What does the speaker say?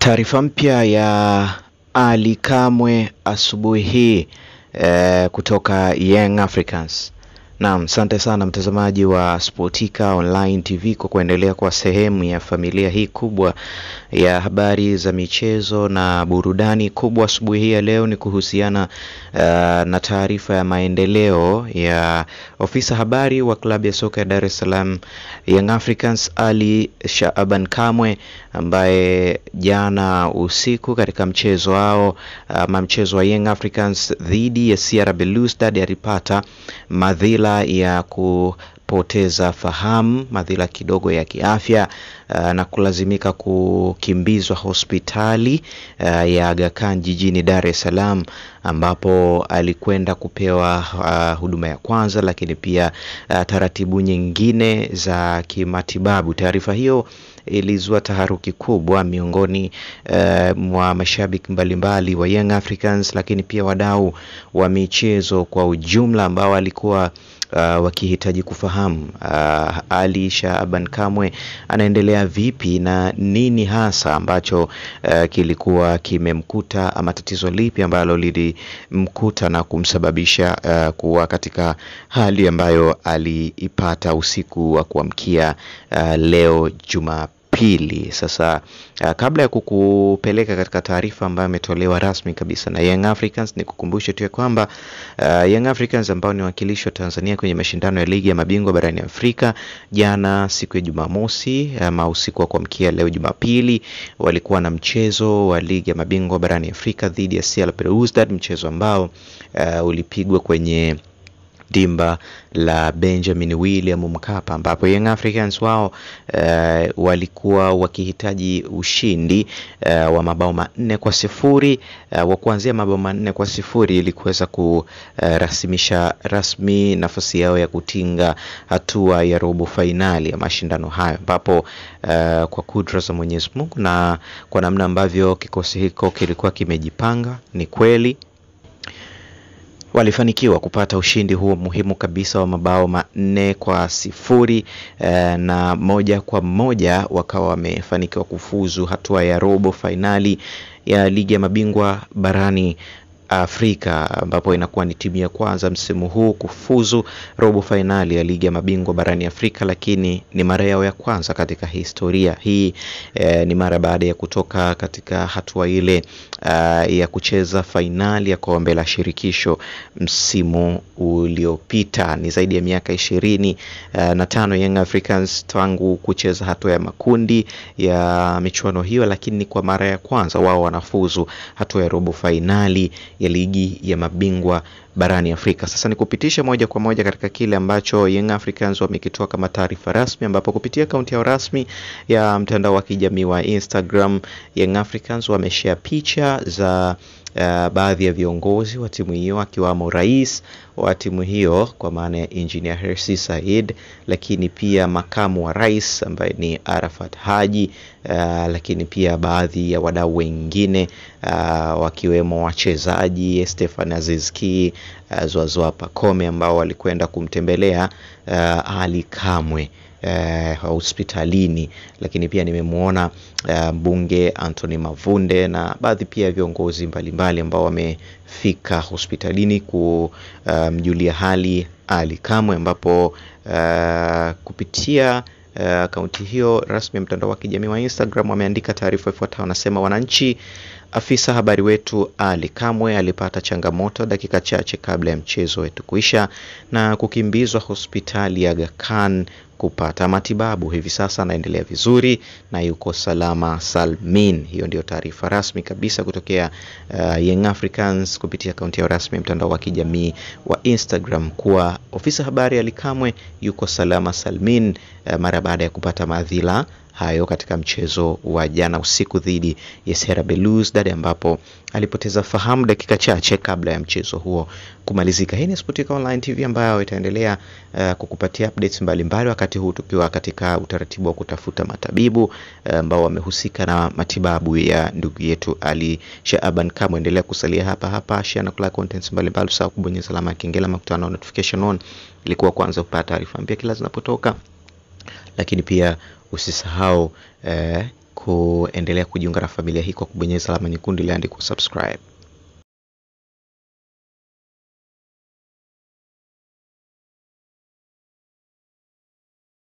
Taarifa mpya ya Ali Kamwe asubuhi hii eh, kutoka Young Africans. Naam, asante sana mtazamaji wa Sportika Online TV kwa kuendelea kwa sehemu ya familia hii kubwa ya habari za michezo na burudani. Kubwa asubuhi hii ya leo ni kuhusiana uh, na taarifa ya maendeleo ya ofisa habari wa klabu ya soka ya Dar es Salaam Young Africans Ali Shaaban Kamwe ambaye jana usiku katika mchezo wao ama mchezo wa Young Africans dhidi ya CR Belouizdad alipata madhila ya kupoteza fahamu, madhila kidogo ya kiafya uh, na kulazimika kukimbizwa hospitali uh, ya Aga Khan jijini Dar es Salaam ambapo alikwenda kupewa uh, huduma ya kwanza, lakini pia uh, taratibu nyingine za kimatibabu. Taarifa hiyo ilizua taharuki kubwa miongoni uh, mwa mashabiki mbalimbali wa Young Africans, lakini pia wadau wa michezo kwa ujumla ambao walikuwa uh, wakihitaji kufahamu uh, Ali Shaaban Kamwe anaendelea vipi na nini hasa ambacho uh, kilikuwa kimemkuta ama tatizo lipi ambalo lilimkuta na kumsababisha uh, kuwa katika hali ambayo aliipata usiku wa kuamkia uh, leo Jumapili pili. Sasa uh, kabla ya kukupeleka katika taarifa ambayo ametolewa rasmi kabisa na Young Africans, ni kukumbushe tu ya kwamba uh, Young Africans ambao ni wakilishi wa Tanzania kwenye mashindano ya ligi ya mabingwa barani Afrika, jana siku ya Jumamosi ama usiku wa kuamkia leo Jumapili, walikuwa na mchezo wa ligi ya mabingwa barani Afrika dhidi ya CR Belouizdad, mchezo ambao uh, ulipigwa kwenye dimba la Benjamin William Mkapa ambapo Young Africans wao uh, walikuwa wakihitaji ushindi uh, wa mabao manne kwa sifuri uh, wa kuanzia mabao manne kwa sifuri ili kuweza kurasimisha rasmi nafasi yao ya kutinga hatua ya robo fainali ya mashindano hayo, ambapo uh, kwa kudra za Mwenyezi Mungu na kwa namna ambavyo kikosi hiko kilikuwa kimejipanga, ni kweli walifanikiwa kupata ushindi huo muhimu kabisa wa mabao manne kwa sifuri eh, na moja kwa moja wakawa wamefanikiwa kufuzu hatua ya robo fainali ya ligi ya mabingwa barani Afrika ambapo inakuwa ni timu ya kwanza msimu huu kufuzu robo fainali ya ligi ya mabingwa barani Afrika, lakini ni mara yao ya kwanza katika historia hii. Eh, ni mara baada ya kutoka katika hatua ile uh, ya kucheza fainali ya kombe la shirikisho msimu uliopita. Ni zaidi ya miaka ishirini uh, na tano Young Africans tangu kucheza hatua ya makundi ya michuano hiyo, lakini kwa mara ya kwanza wao wanafuzu hatua ya robo fainali ya ligi ya mabingwa barani Afrika. Sasa ni kupitisha moja kwa moja katika kile ambacho Young Africans wamekitoa kama taarifa rasmi, ambapo kupitia akaunti yao rasmi ya mtandao wa kijamii wa Instagram, Young Africans wameshare picha za uh, baadhi ya viongozi wa timu hiyo akiwamo rais wa timu hiyo kwa maana ya Engineer Hersi Said, lakini pia makamu wa rais ambaye ni Arafat Haji, uh, lakini pia baadhi ya wadau wengine uh, wakiwemo wachezaji Stefan Azizki, uh, Zwazwa Pacome ambao walikwenda kumtembelea uh, Ali Kamwe hospitalini uh, lakini pia nimemwona mbunge uh, Anthony Mavunde na baadhi pia viongozi mbalimbali ambao wamefika hospitalini kumjulia eh, hali Ali Kamwe, ambapo uh, kupitia akaunti uh, hiyo rasmi ya mtandao wa kijamii wa Instagram wameandika taarifa ifuatayo, wanasema wananchi Afisa habari wetu Ali Kamwe alipata changamoto dakika chache kabla ya mchezo wetu kuisha na kukimbizwa hospitali ya Aga Khan kupata matibabu. Hivi sasa anaendelea vizuri na yuko salama salmin. Hiyo ndio taarifa rasmi kabisa kutokea uh, Young Africans kupitia akaunti yao rasmi ya mtandao wa kijamii wa Instagram kuwa ofisa habari Alikamwe yuko salama salmin uh, mara baada ya kupata madhila hayo katika mchezo wa jana usiku dhidi ya CR Belouizdad ambapo alipoteza fahamu dakika chache kabla ya mchezo huo kumalizika. Hii ni Sportica Online TV ambayo itaendelea uh, kukupatia updates mbalimbali mbali, wakati huu tukiwa katika utaratibu wa kutafuta matabibu ambao uh, wamehusika na matibabu ya ndugu yetu Ali Shaaban Kamwe. Endelea kusalia hapa hapa, share na kulike contents mbalimbali, usahau kubonyeza alama ya kengele ama kutana na notification on ili kuwa kwanza kupata taarifa mpya kila zinapotoka, lakini pia usisahau eh, kuendelea kujiunga na familia hii kwa kubonyeza alama nyekundu iliyoandikwa subscribe.